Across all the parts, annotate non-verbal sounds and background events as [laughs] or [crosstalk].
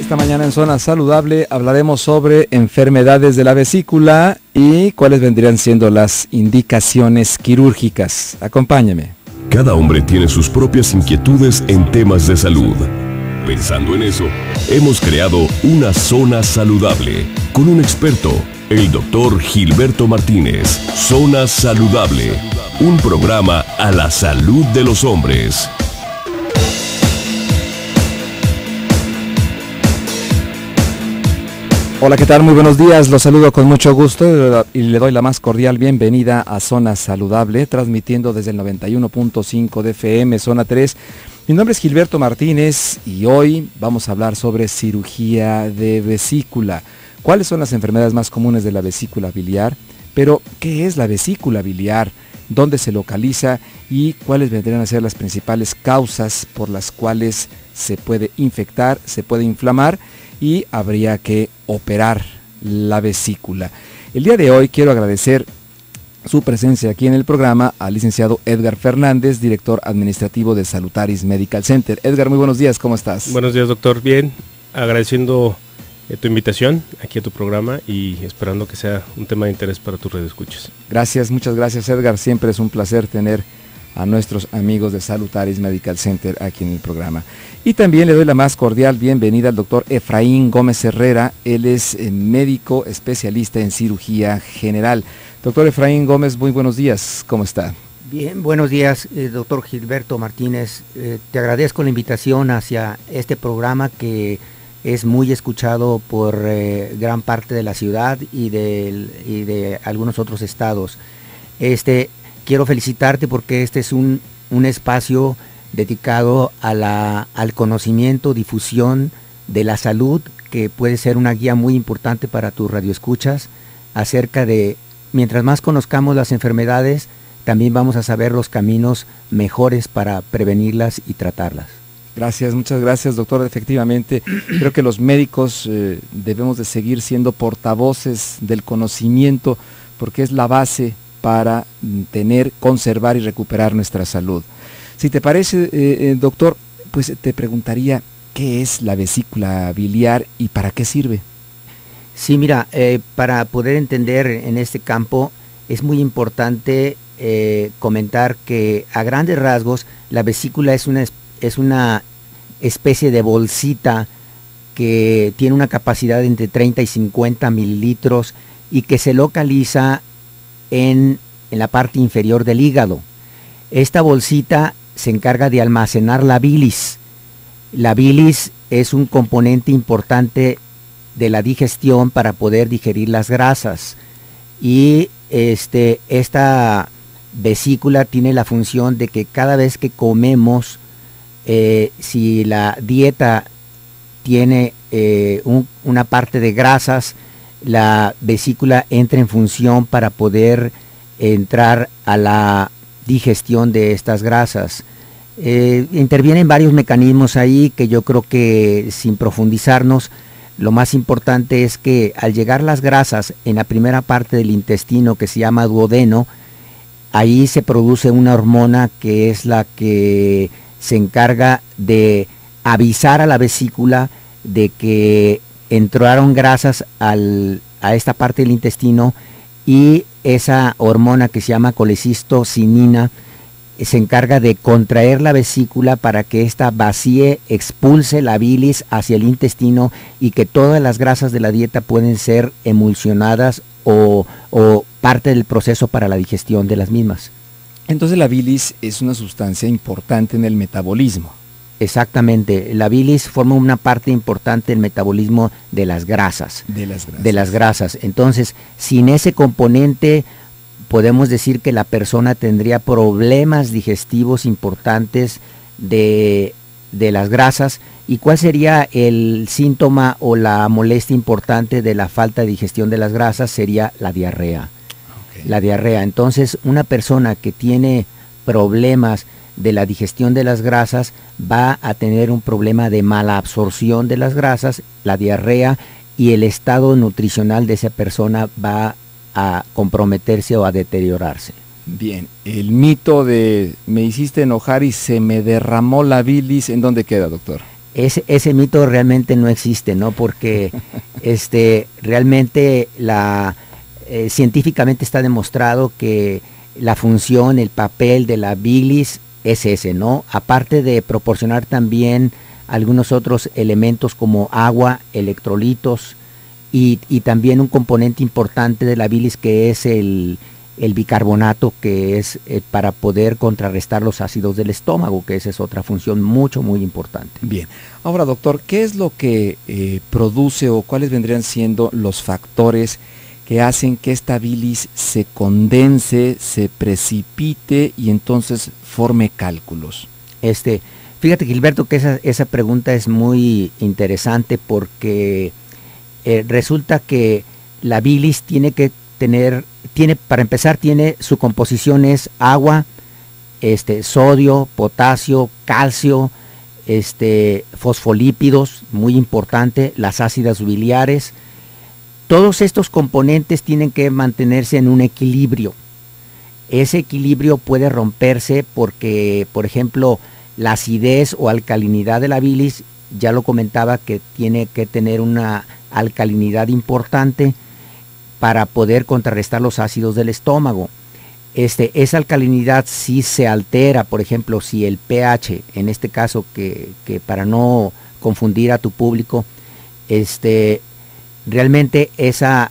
Esta mañana en Zona Saludable hablaremos sobre enfermedades de la vesícula y cuáles vendrían siendo las indicaciones quirúrgicas. Acompáñeme. Cada hombre tiene sus propias inquietudes en temas de salud. Pensando en eso, hemos creado una zona saludable con un experto, el doctor Gilberto Martínez. Zona Saludable, un programa a la salud de los hombres. Hola, ¿qué tal? Muy buenos días. Los saludo con mucho gusto y le doy la más cordial bienvenida a Zona Saludable, transmitiendo desde el 91.5 de FM, Zona 3. Mi nombre es Gilberto Martínez y hoy vamos a hablar sobre cirugía de vesícula. ¿Cuáles son las enfermedades más comunes de la vesícula biliar? Pero, ¿qué es la vesícula biliar? ¿Dónde se localiza? ¿Y cuáles vendrían a ser las principales causas por las cuales se puede infectar, se puede inflamar? Y habría que operar la vesícula. El día de hoy quiero agradecer su presencia aquí en el programa al licenciado Edgar Fernández, director administrativo de Salutaris Medical Center. Edgar, muy buenos días, ¿cómo estás? Buenos días, doctor. Bien, agradeciendo eh, tu invitación aquí a tu programa y esperando que sea un tema de interés para tus escuchas. Gracias, muchas gracias, Edgar. Siempre es un placer tener a nuestros amigos de Salutaris Medical Center aquí en el programa. Y también le doy la más cordial bienvenida al doctor Efraín Gómez Herrera. Él es eh, médico especialista en cirugía general. Doctor Efraín Gómez, muy buenos días. ¿Cómo está? Bien, buenos días, eh, doctor Gilberto Martínez. Eh, te agradezco la invitación hacia este programa que es muy escuchado por gran parte de la ciudad y de, y de algunos otros estados. Este, quiero felicitarte porque este es un, espacio dedicado a la, al conocimiento, difusión de la salud, que puede ser una guía muy importante para tus radioescuchas acerca de, mientras más conozcamos las enfermedades, también vamos a saber los caminos mejores para prevenirlas y tratarlas. Gracias, muchas gracias, doctor. Efectivamente, [clears throat] creo que los médicos eh, debemos de seguir siendo portavoces del conocimiento porque es la base para tener, conservar y recuperar nuestra salud. Si te parece, eh, eh, doctor, pues te preguntaría, ¿qué es la vesícula biliar y para qué sirve? Sí, mira, eh, para poder entender en este campo es muy importante comentar que a grandes rasgos la vesícula es una, es una especie de bolsita que tiene una capacidad de entre 30 y 50 mililitros y que se localiza en, la parte inferior del hígado. Esta bolsita se encarga de almacenar la bilis. La bilis es un componente importante de la digestión para poder digerir las grasas. Y este, esta vesícula tiene la función de que cada vez que comemos, eh, si la dieta tiene eh, una parte de grasas, la vesícula entra en función para poder entrar a la digestión de estas grasas. Eh, intervienen varios mecanismos ahí que yo creo que sin profundizarnos, lo más importante es que al llegar las grasas en la primera parte del intestino que se llama duodeno, ahí se produce una hormona que es la que se encarga de avisar a la vesícula de que entraron grasas a esta parte del intestino y esa hormona que se llama colecistocinina se encarga de contraer la vesícula para que ésta vacíe, expulse la bilis hacia el intestino y que todas las grasas de la dieta pueden ser emulsionadas o, o parte del proceso para la digestión de las mismas. Entonces la bilis es una sustancia importante en el metabolismo. Exactamente, la bilis forma una parte importante del metabolismo de las grasas. De las grasas. De las grasas. Entonces, sin ese componente, podemos decir que la persona tendría problemas digestivos importantes de, las grasas. ¿Y cuál sería el síntoma o la molestia importante de la falta de digestión de las grasas? Sería la diarrea. La diarrea. Entonces, una persona que tiene problemas de la digestión de las grasas va a tener un problema de mala absorción de las grasas, la diarrea y el estado nutricional de esa persona va a comprometerse o a deteriorarse. Bien, el mito de me hiciste enojar y se me derramó la bilis, ¿en dónde queda, doctor? ese, ese mito realmente no existe, ¿no? Porque [laughs] este, realmente la, eh, científicamente está demostrado que la función, el papel de la bilis es ese, ¿no? Aparte de proporcionar también algunos otros elementos como agua, electrolitos y, y también un componente importante de la bilis que es el, el bicarbonato que es eh, para poder contrarrestar los ácidos del estómago, que esa es otra función mucho, muy importante. Bien, ahora doctor, ¿qué es lo que eh, produce o cuáles vendrían siendo los factores que hacen que esta bilis se condense, se precipite y entonces forme cálculos? Este, fíjate Gilberto que esa, esa pregunta es muy interesante porque eh, resulta que la bilis tiene que tener tiene, para empezar, tiene su composición es agua, este, sodio, potasio, calcio, este, fosfolípidos, muy importante, las ácidas biliares. Todos estos componentes tienen que mantenerse en un equilibrio. Ese equilibrio puede romperse porque, por ejemplo, la acidez o alcalinidad de la bilis, ya lo comentaba que tiene que tener una alcalinidad importante para poder contrarrestar los ácidos del estómago. Este, esa alcalinidad si se altera, por ejemplo, si el pH, en este caso que, para no confundir a tu público, este, realmente esa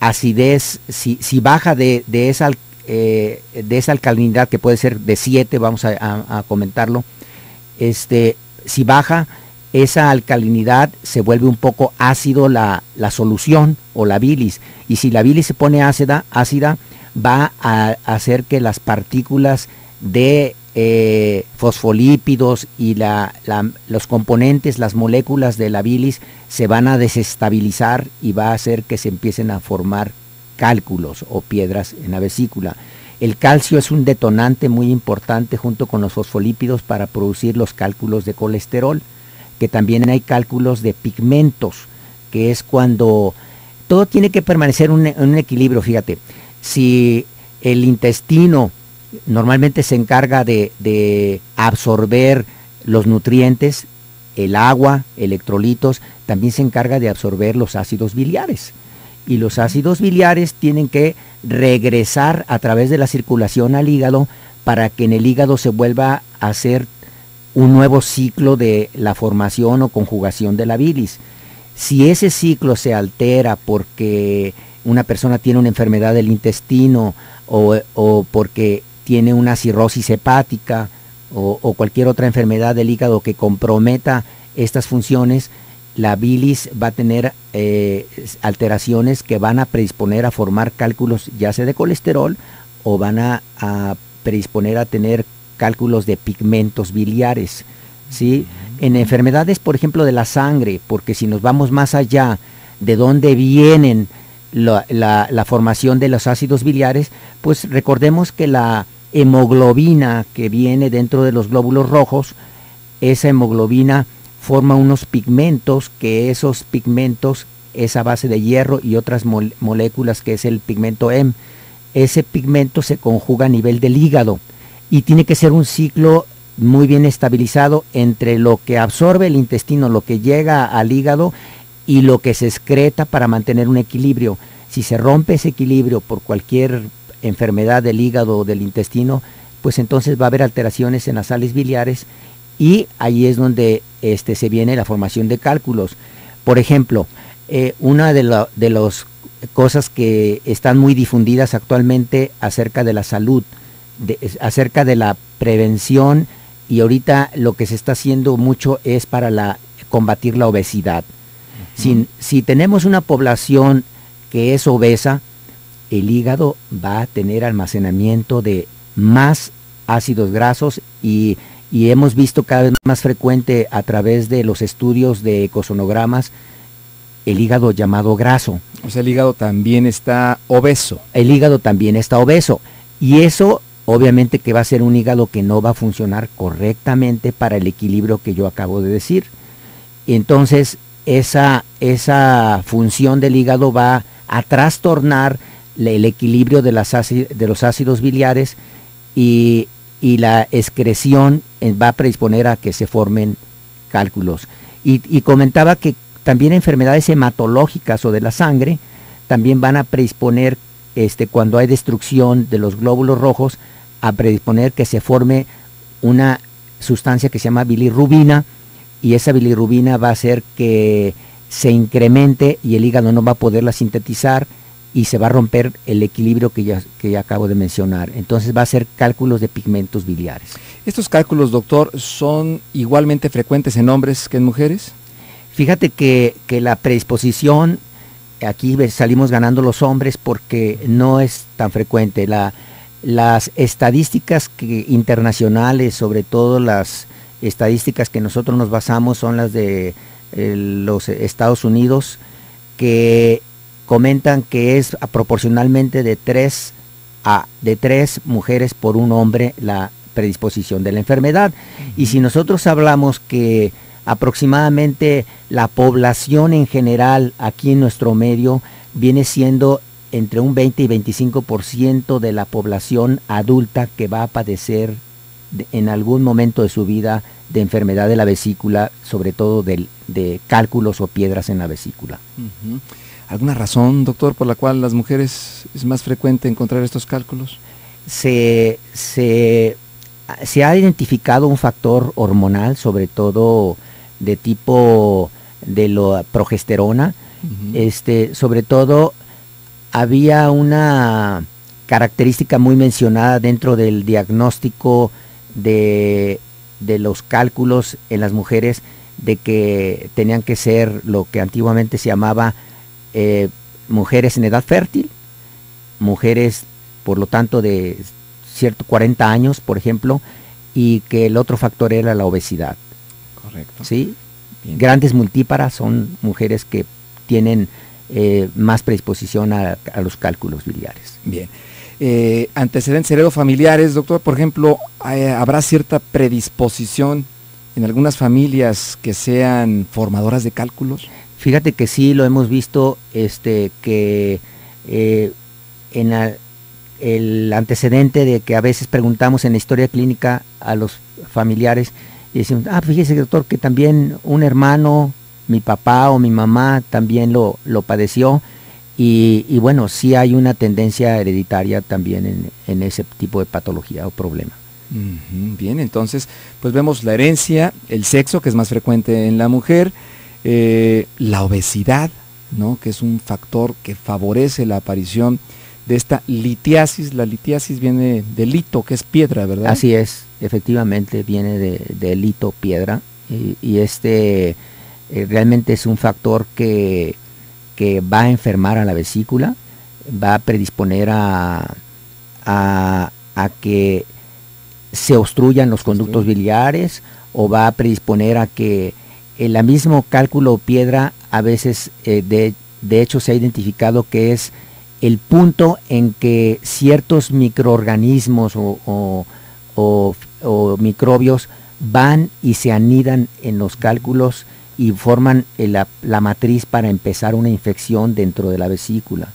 acidez, si, si baja de, de, esa, eh, de esa alcalinidad, que puede ser de 7, vamos a, comentarlo, este, si baja, esa alcalinidad se vuelve un poco ácido la, solución o la bilis. Y si la bilis se pone ácida, ácida va a hacer que las partículas de eh, fosfolípidos y la, los componentes, las moléculas de la bilis se van a desestabilizar y va a hacer que se empiecen a formar cálculos o piedras en la vesícula. El calcio es un detonante muy importante junto con los fosfolípidos para producir los cálculos de colesterol que también hay cálculos de pigmentos, que es cuando todo tiene que permanecer en un, equilibrio, fíjate. Si el intestino normalmente se encarga de, absorber los nutrientes, el agua, electrolitos, también se encarga de absorber los ácidos biliares. Y los ácidos biliares tienen que regresar a través de la circulación al hígado para que en el hígado se vuelva a hacer un nuevo ciclo de la formación o conjugación de la bilis. Si ese ciclo se altera porque una persona tiene una enfermedad del intestino o, porque tiene una cirrosis hepática o, cualquier otra enfermedad del hígado que comprometa estas funciones, la bilis va a tener eh, alteraciones que van a predisponer a formar cálculos ya sea de colesterol o van a, a predisponer a tener cálculos de pigmentos biliares. ¿sí? En enfermedades, por ejemplo, de la sangre, porque si nos vamos más allá de dónde vienen la, formación de los ácidos biliares, pues recordemos que la hemoglobina que viene dentro de los glóbulos rojos, esa hemoglobina forma unos pigmentos, que esos pigmentos es a base de hierro y otras moléculas que es el pigmento M. Ese pigmento se conjuga a nivel del hígado y tiene que ser un ciclo muy bien estabilizado entre lo que absorbe el intestino, lo que llega al hígado y lo que se excreta para mantener un equilibrio. Si se rompe ese equilibrio por cualquier enfermedad del hígado o del intestino, pues entonces va a haber alteraciones en las sales biliares y ahí es donde este, se viene la formación de cálculos. Por ejemplo, eh, una de, de las cosas que están muy difundidas actualmente acerca de la salud, acerca de la prevención y ahorita lo que se está haciendo mucho es para la, combatir la obesidad. si, tenemos una población que es obesa, el hígado va a tener almacenamiento de más ácidos grasos y, y, hemos visto cada vez más frecuente a través de los estudios de ecosonogramas el hígado llamado graso. O sea, el hígado también está obeso. El hígado también está obeso. Y eso obviamente que va a ser un hígado que no va a funcionar correctamente para el equilibrio que yo acabo de decir. Entonces, esa, esa función del hígado va a trastornar el equilibrio de, las de los ácidos biliares y, la excreción va a predisponer a que se formen cálculos. Y, comentaba que también enfermedades hematológicas o de la sangre también van a predisponer, este, cuando hay destrucción de los glóbulos rojos, a predisponer que se forme una sustancia que se llama bilirrubina y esa bilirrubina va a hacer que se incremente y el hígado no va a poderla sintetizar y se va a romper el equilibrio que ya, que ya acabo de mencionar. Entonces va a ser cálculos de pigmentos biliares. ¿Estos cálculos, doctor, son igualmente frecuentes en hombres que en mujeres? Fíjate que, la predisposición, aquí salimos ganando los hombres porque no es tan frecuente. La, las estadísticas que, internacionales, sobre todo las estadísticas que nosotros nos basamos, son las de eh, los Estados Unidos, que comentan que es proporcionalmente de tres a de tres mujeres por un hombre la predisposición de la enfermedad. Y si nosotros hablamos que aproximadamente la población en general aquí en nuestro medio viene siendo entre un 20 y 25% de la población adulta que va a padecer en algún momento de su vida de enfermedad de la vesícula, sobre todo de, de cálculos o piedras en la vesícula. ¿Alguna razón, doctor, por la cual las mujeres es más frecuente encontrar estos cálculos? Se, se, ha identificado un factor hormonal, sobre todo de tipo de la progesterona. este, sobre todo había una característica muy mencionada dentro del diagnóstico de, de los cálculos en las mujeres de que tenían que ser lo que antiguamente se llamaba eh, mujeres en edad fértil, mujeres por lo tanto de cierto 40 años, por ejemplo, y que el otro factor era la obesidad. Correcto. ¿Sí? Grandes multíparas son mujeres que tienen eh, más predisposición a, los cálculos biliares. Bien. Eh, antecedentes familiares, doctor, por ejemplo, ¿habrá cierta predisposición en algunas familias que sean formadoras de cálculos? Fíjate que sí lo hemos visto, este, que eh, en el antecedente de que a veces preguntamos en la historia clínica a los familiares y decimos, ah, fíjese doctor que también un hermano, mi papá o mi mamá también lo, lo padeció y, bueno, sí hay una tendencia hereditaria también en, ese tipo de patología o problema. bien, entonces pues vemos la herencia, el sexo que es más frecuente en la mujer, eh, la obesidad, ¿no? que es un factor que favorece la aparición de esta litiasis. La litiasis viene de lito, que es piedra, ¿verdad? Así es, efectivamente viene de, lito, piedra, y, este eh, realmente es un factor que, va a enfermar a la vesícula, va a predisponer a, a, que se obstruyan los conductos biliares o va a predisponer a que el mismo cálculo piedra a veces eh, de, de, hecho se ha identificado que es el punto en que ciertos microorganismos o, microbios van y se anidan en los cálculos y forman la, la matriz para empezar una infección dentro de la vesícula.